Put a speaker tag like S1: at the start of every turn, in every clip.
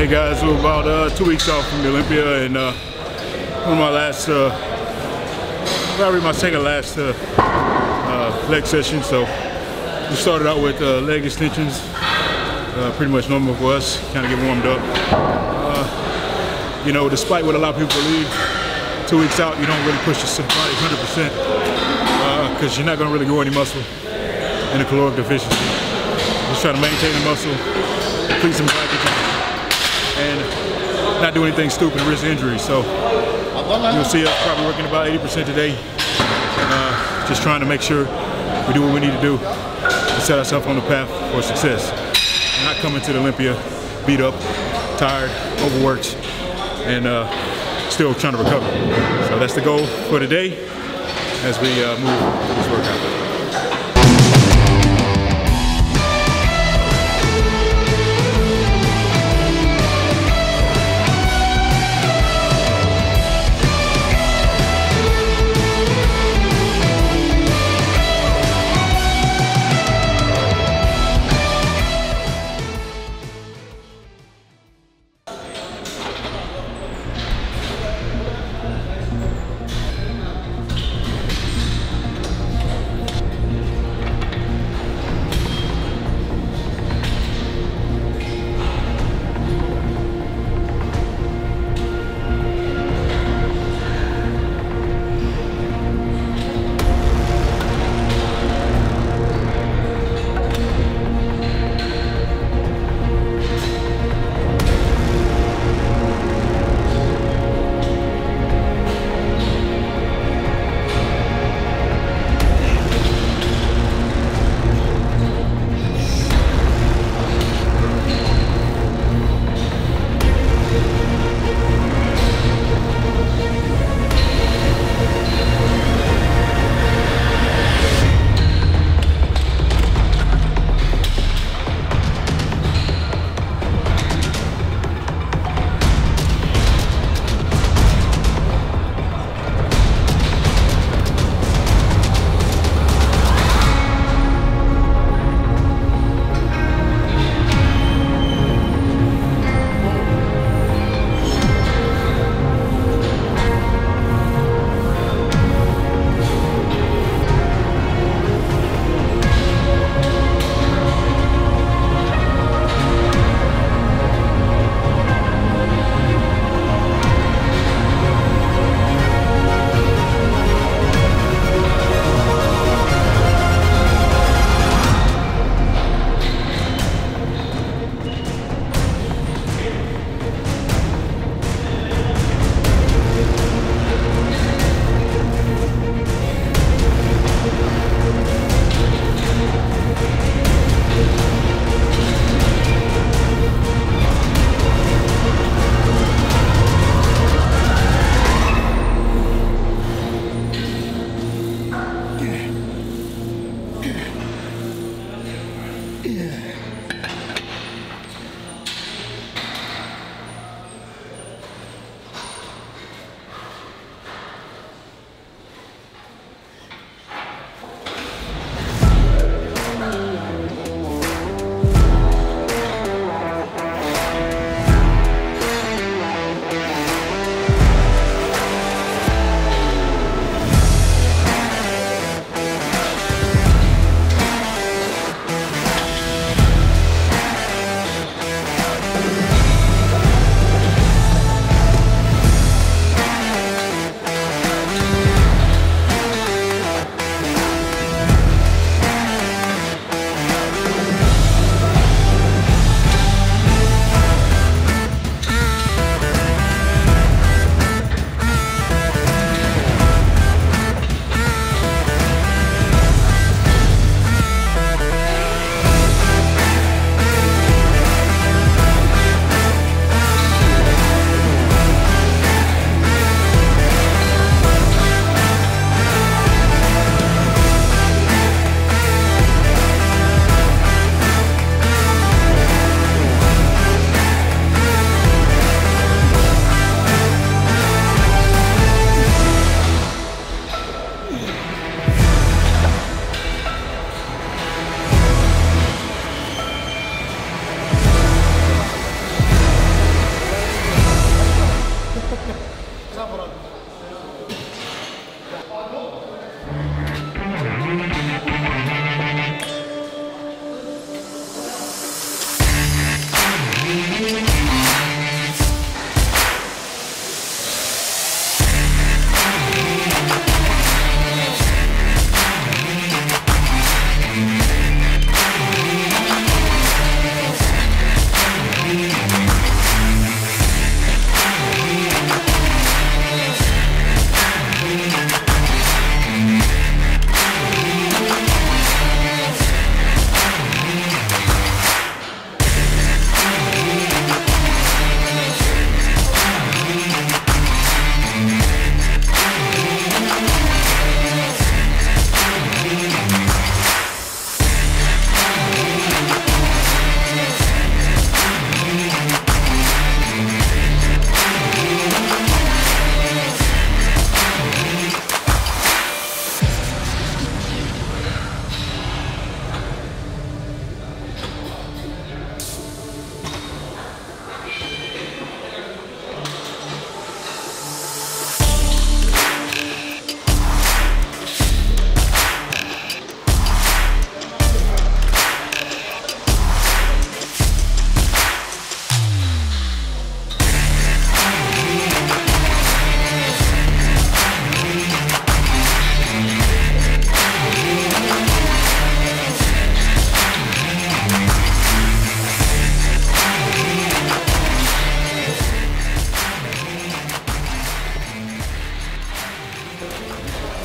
S1: Hey guys, we're about uh, two weeks off from the Olympia and uh, one of my last, uh, probably my second last uh, uh, leg session. So we started out with uh, leg extensions, pretty much normal for us, kind of get warmed up. You know, despite what a lot of people believe, two weeks out you don't really push your body 100% because you're not going to really grow any muscle in a caloric deficiency. Just try to maintain the muscle, deplete some glycogen, and not do anything stupid and risk injury. So you'll see us probably working about 80% today, uh, just trying to make sure we do what we need to do to set ourselves on the path for success. Not coming to the Olympia beat up, tired, overworked, and uh, still trying to recover. So that's the goal for today as we uh, move this workout.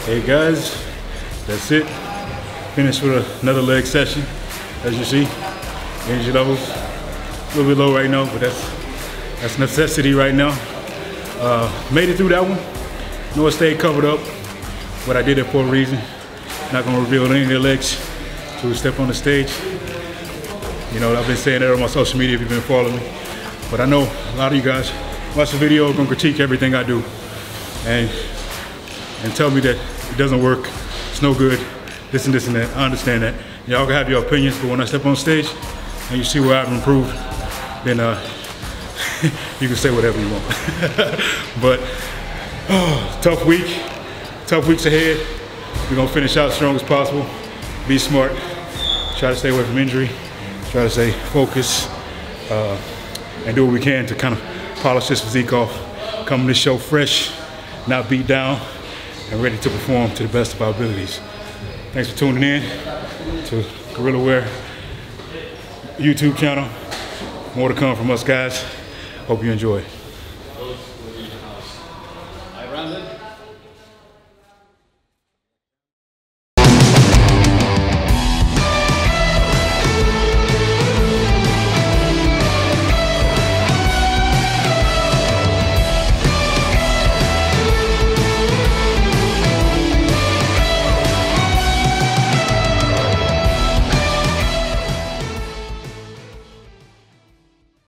S1: Hey guys, that's it. Finished with another leg session. As you see, energy levels a little bit low right now, but that's that's necessity right now. Uh, made it through that one. No, it stayed covered up, but I did it for a reason. Not gonna reveal any of the legs to step on the stage. You know, I've been saying that on my social media if you've been following me. But I know a lot of you guys watch the video, gonna critique everything I do. And and tell me that it doesn't work, it's no good, this and this and that. I understand that. Y'all can have your opinions, but when I step on stage and you see where I've improved, then uh, you can say whatever you want. but oh, tough week, tough weeks ahead. We're gonna finish out strong as possible. Be smart, try to stay away from injury, try to stay focused, uh, and do what we can to kind of polish this physique off. Come to this show fresh, not beat down, and ready to perform to the best of our abilities. Thanks for tuning in to Gorilla Wear YouTube channel. More to come from us guys. Hope you enjoy.